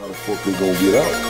How the fuck we gonna get out?